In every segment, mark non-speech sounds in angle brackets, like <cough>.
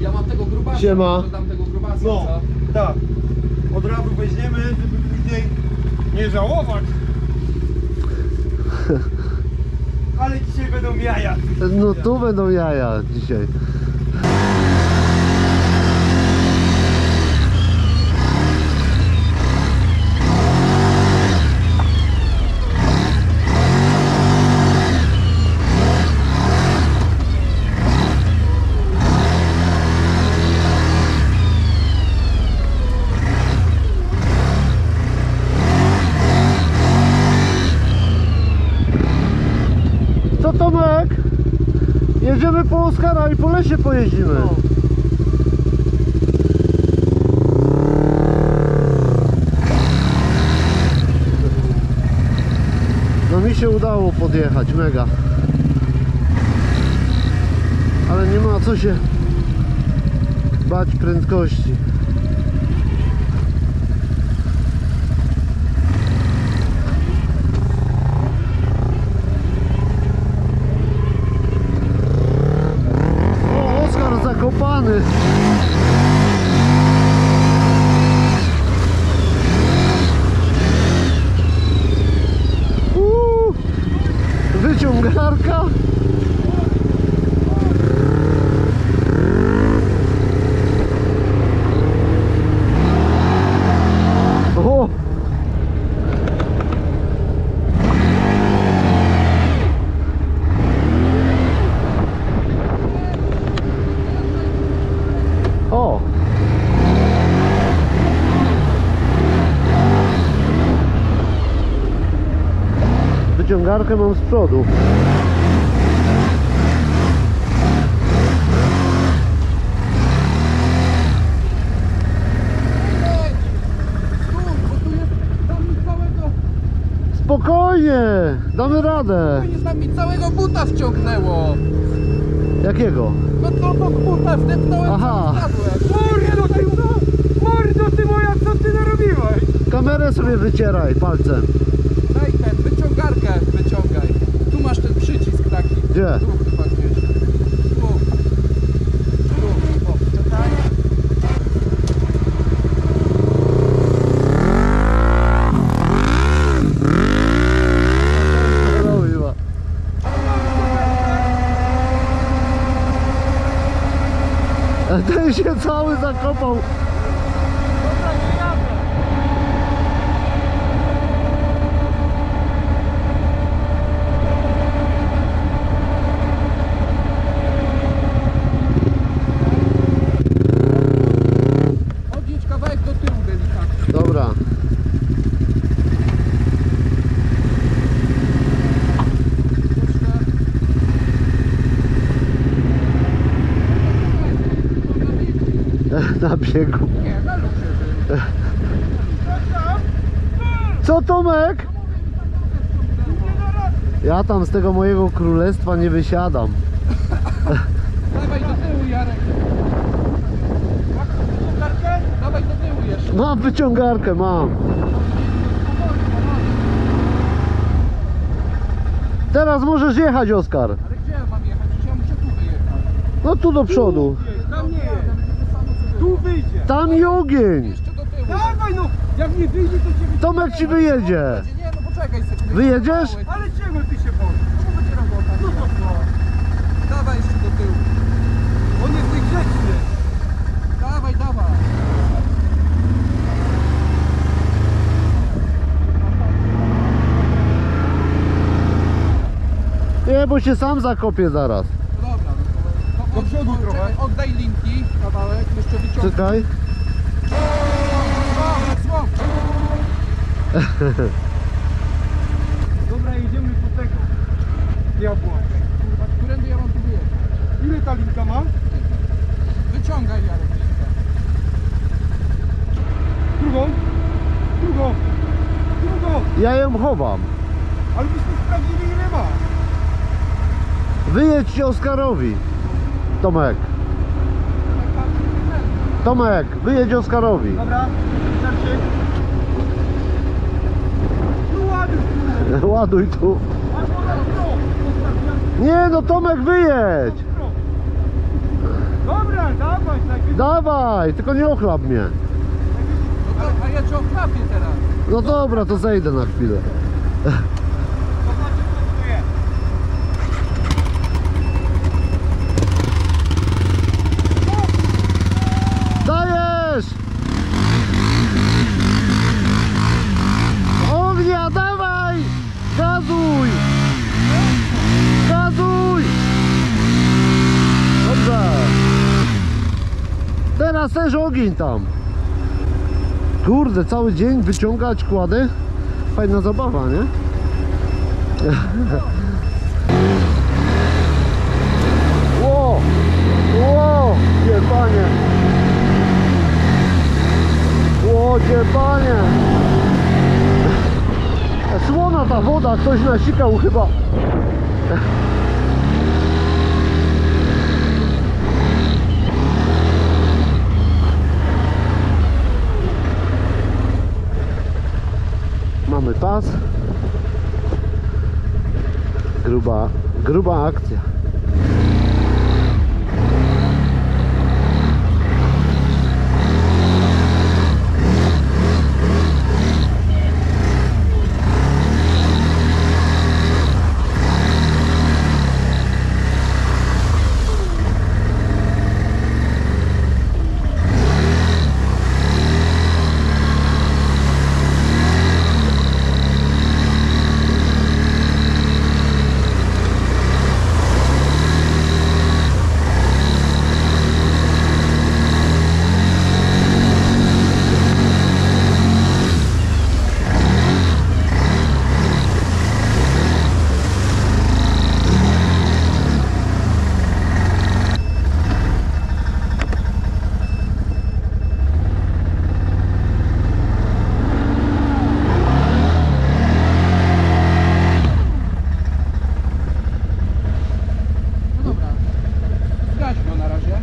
Ja mam tego grubasa. Siema. Dam tego grubasa, No, co? tak. Od razu weźmiemy, żeby później nie żałować. <laughs> Ale dzisiaj będą jaja. No tu będą jaja dzisiaj. Co Tomek? Jedziemy po Oskara i po lesie pojeździmy. No mi się udało podjechać, mega. Ale nie ma co się bać prędkości. O, Oskar zakopany. Uuu, wyciągarka. O! O! Wyciągarkę mam z przodu. Spokojnie! Damy radę! tu jest tam mi całego buta wciągnęło. Jakiego? No to obok buta wdepnąłem, Aha. Mordo ty, mordo ty moja, co ty narobiłeś? Kamerę sobie wycieraj palcem. Daj ten, wyciągarkę wyciągaj. Tu masz ten przycisk taki. Gdzie? Tu. Tu, o, czekaj. Robiła. A ten się cały zakopał. Dobra, nie jadę. Odjedź kawałek do tyłu delikatnie. Dobra. Na biegu. Nie, na luzie. Co Tomek? Ja tam z tego mojego królestwa nie wysiadam. Dawaj do tyłu Jarek. Kartę? Dawaj do tyłu jeszcze. Mam wyciągarkę, mam. Teraz możesz jechać, Oskar. Ale gdzie mam jechać? Ja muszę tu wyjechać. No tu do przodu. Tu wyjdzie. Tam i ogień. Jeszcze do tyłu. Dawaj no, jak nie wyjdzie to cię wyjdzie. Tomek ci wyjedzie. Nie, no poczekaj sekundę. Wyjedziesz? Ale czego ty się boisz? To będzie robota. No to co? Dawaj jeszcze do tyłu. On jest niegrzeczny. Dawaj, dawaj. Nie, bo się sam zakopie zaraz. No Dobra, no to, to Do trochę. Oddaj linki, kawałek, jeszcze. Złom, złom. <laughs> Dobra, jedziemy po tego. Diabła. Kurwa, którędy ja mam tu wyjechać? Ile ta linka ma? Wyciągaj Jarek linkę. Drugą? Drugą? Drugą! Ja ją chowam. Ale byśmy sprawdzili ile ma. Wyjedź Oskarowi. Tomek. Tomek, wyjedź Oskarowi. Dobra, wystarczy. No. Ładuj <laughs> tu. Na stronę. Nie no Tomek wyjedź. Dobra, dawaj. najwyżej. Dawaj, tylko nie ochlap mnie. To, a ja cię ochlapię teraz. No dobra, to zejdę na chwilę. To znaczy, co tu jest. Dajesz! Ognia, dawaj! Gazuj! Gazuj! Dobrze. Teraz też ogień tam. Kurde, cały dzień wyciągać kłady. Fajna zabawa, nie? <laughs> Ło! Ło! Nie, panie! Łodzie panie! <laughs> Słona ta woda, ktoś nasikał chyba. Mamy pas. Gruba, gruba akcja. No dobra. Zgaś go na razie.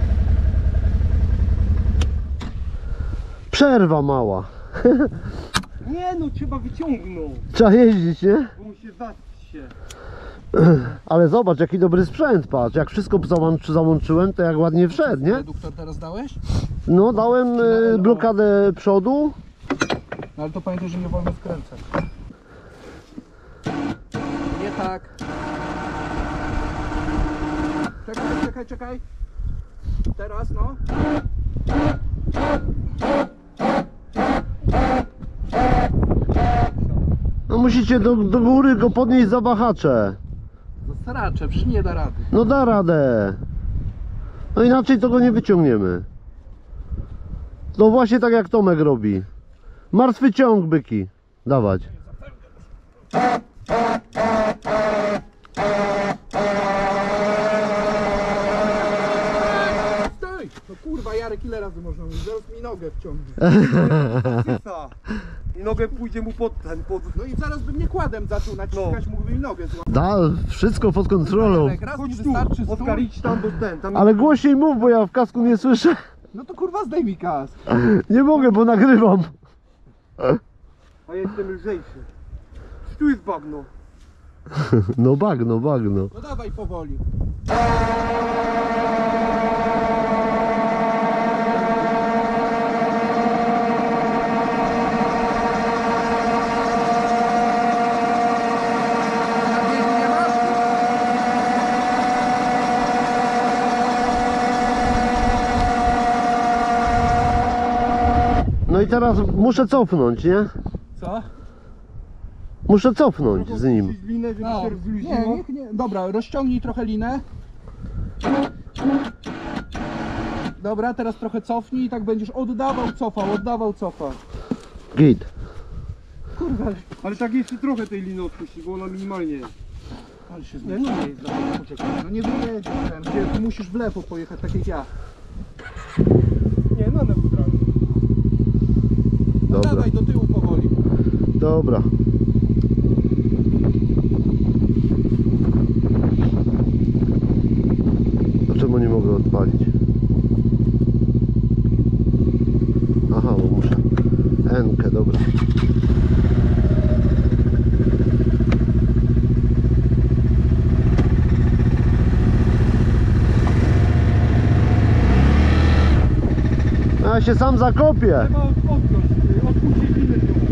Przerwa mała. Nie no, trzeba wyciągnąć, Trzeba jeździć, nie? bo mu się. Ale zobacz, jaki dobry sprzęt, patrz. Jak wszystko załączy, załączyłem, to jak ładnie wszedł, nie? Reduktor teraz dałeś? No, dałem y, blokadę przodu. No ale to pamiętaj, że nie wolno skręcać. Nie tak. Czekaj, czekaj, czekaj. Teraz no. Musicie do, do góry go podnieść za wahacze. Zastaraczę, przecież nie da rady. No da radę. No inaczej to go nie wyciągniemy. No właśnie tak jak Tomek robi. Martwy ciąg byki. Dawać. Stój! No kurwa, Jarek, ile razy można mówić? Zaraz mi nogę wciągnie. <laughs> I nogę pójdzie mu pod ten, pod... No i zaraz bym nie kładem zaczął naciskać, mógłbym mi nogę złamać. Da, wszystko pod kontrolą. Raz mi Chodź tu, wystarczy stół. Oskar idź tam, bo ten, tam... Ale głośniej mów, bo ja w kasku nie słyszę. No to kurwa zdejmij kask. Nie mogę, bo nagrywam. A ja jestem lżejszy. Tu jest bagno. No bagno, bagno. No dawaj powoli. No i teraz muszę cofnąć, nie? Co? Muszę cofnąć z nim. Linę, żeby No, się nie, rozluźniło. nie, nie. Dobra, rozciągnij trochę linę. Dobra, teraz trochę cofnij i tak będziesz oddawał, cofał, oddawał, cofał. Git. Kurwa, Ale tak jeszcze trochę tej liny odpuści, bo ona minimalnie ale się Nie, zmieni. no nie jest dobra, poczekaj. No nie wyjedziesz ten, gdzie tu musisz w lewo pojechać, tak jak ja. Nie, no. No Dobra. dawaj do tyłu powoli. Dobra. A czemu nie mogę odpalić? Aha, bo muszę. Enkę, dobra. ja się sam zakopię. Trzeba od- odpiąć, y, odpuścić linę znowu.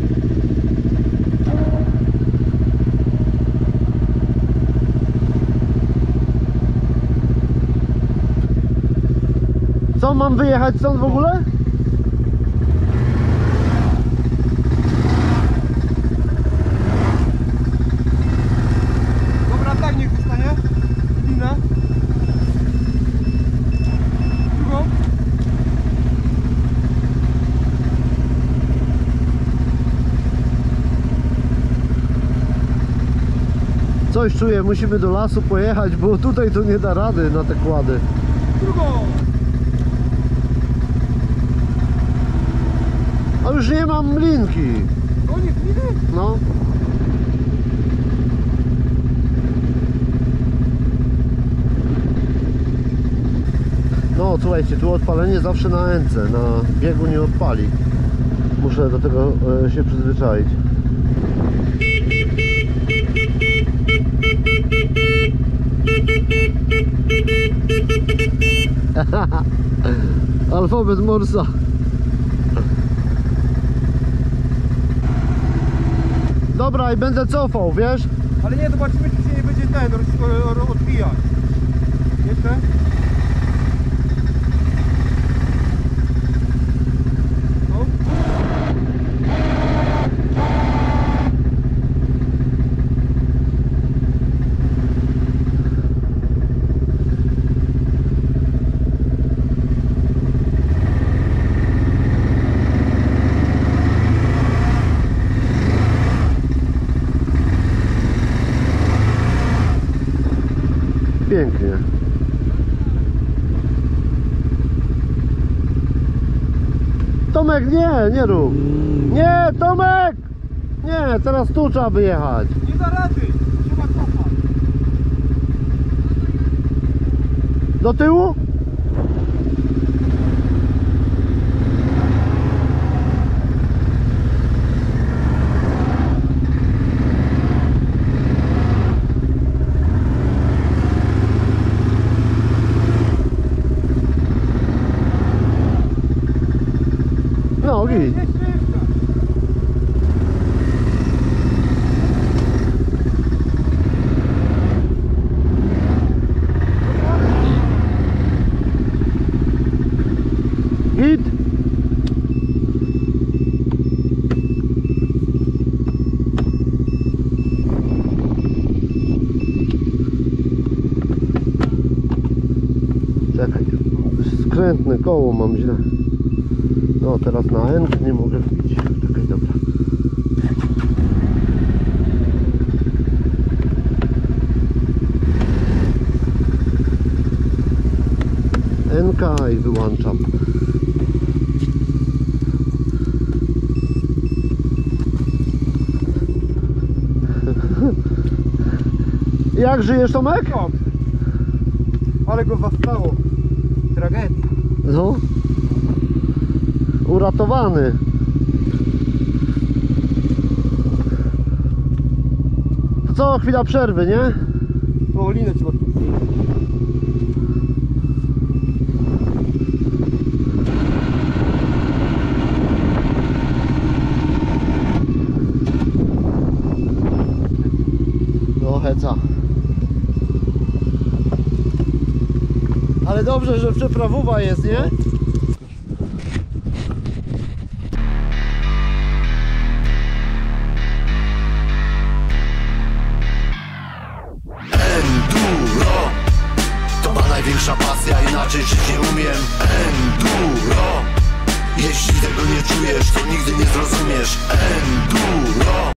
Co, mam wyjechać stąd w ogóle? Dobra, tak niech zostanie. Linę. Drugą. Coś czuję, musimy do lasu pojechać, bo tutaj to nie da rady na te kłady. Drugą. Już nie mam linki. Koniec. No. No słuchajcie, tu odpalenie zawsze na ręce, na biegu nie odpali. Muszę do tego e, się przyzwyczaić. <laughs> Alfabet Morsa. Dobra, i będę cofał, wiesz? Ale nie, zobaczymy czy się nie będzie ten odbijać. Jeszcze? No. Pięknie. Tomek, nie, nie rób. Nie, Tomek! Nie, teraz tu trzeba wyjechać. Nie da rady. Trzeba cofać. Do tyłu? No, git. Jeszcze, jeszcze. Git. Czekaj, skrętne koło mam źle. No teraz na N nie mogę wbić. Czekaj, dobra. NK i wyłączam. <laughs> Jak żyjesz Tomek? Dobrze. Ale go zastało. Tragedia. No. Uratowany. To co, chwila przerwy, nie? O, linę trzeba odpuścić. No heca. Ale dobrze, że przeprawuwa jest, nie? Enduro. To ma największa pasja, inaczej żyć nie umiem. Enduro. Jeśli tego nie czujesz, to nigdy nie zrozumiesz. Enduro